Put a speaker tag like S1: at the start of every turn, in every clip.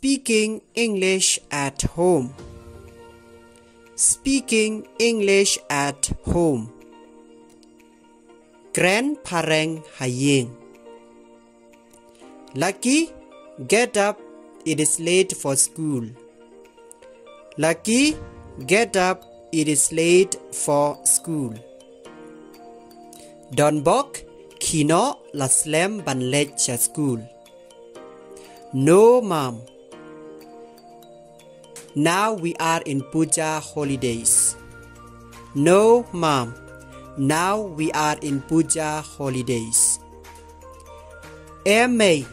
S1: Speaking English at home. Speaking English at home. Grandparent haying. Lucky, get up. It is late for school. Lucky, get up. It is late for school. Don bok, kino la slem ban cha school. No, mom. Now we are in puja holidays. No, mom. Now we are in puja holidays. Em May,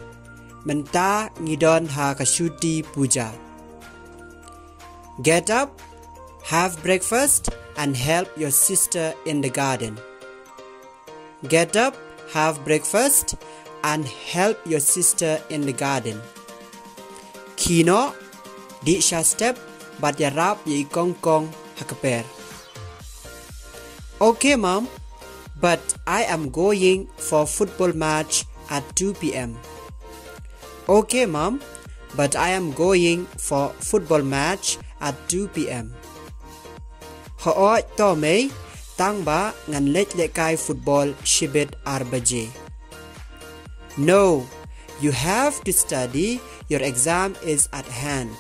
S1: menta ngidon ha kashuti puja. Get up, have breakfast, and help your sister in the garden. Get up, have breakfast, and help your sister in the garden. Kino, di sha step, but ya rap ye kong kong hakaper. Okay, mom, but I am going for football match at 2 p.m. Okay, mom, but I am going for football match at 2 p.m. Ho oi to mei tang ba ngan lech le kai football shibet arbaje. No, you have to study. Your exam is at hand.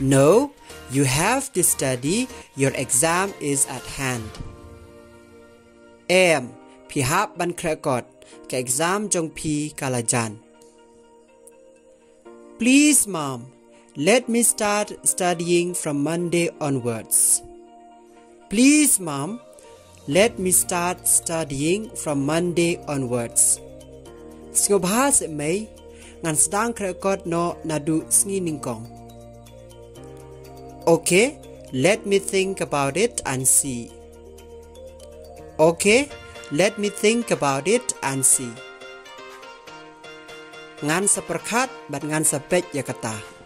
S1: No, you have to study. Your exam is at hand. Em, pi hap ban krekot, ke exam jong pi kalajan. Please, mom, let me start studying from Monday onwards. Please, mom, let me start studying from Monday onwards. Skobha se may ngan stang krekot no nadu sngi ningkong. Okay, let me think about it and see. Okay, let me think about it and see. Ngan sa perkat bat ngan sa pet ya kata.